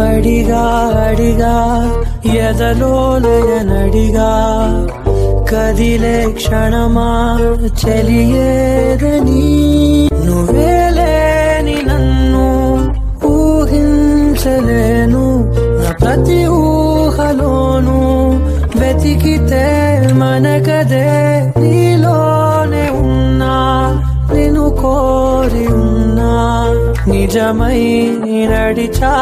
అడిగా అడిగా ఎదలోలయనడిగా కదిలే క్షణమా చెలియేదని నువ్వేలేని నన్ను ఊహించలేను. నా ప్రతి ఊహలోను వెతికితే మనకదే నీలోనే ఉన్నా నిన్ను కోరి ఉన్నా. నిజమై నడిచా